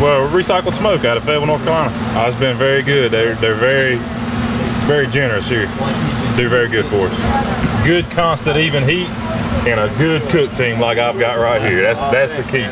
Well, recycled smoke out of Fayetteville, North Carolina. Uh, it's been very good. They're they're very very generous here. Do very good for us. Good constant even heat and a good cook team like I've got right here. That's that's the key.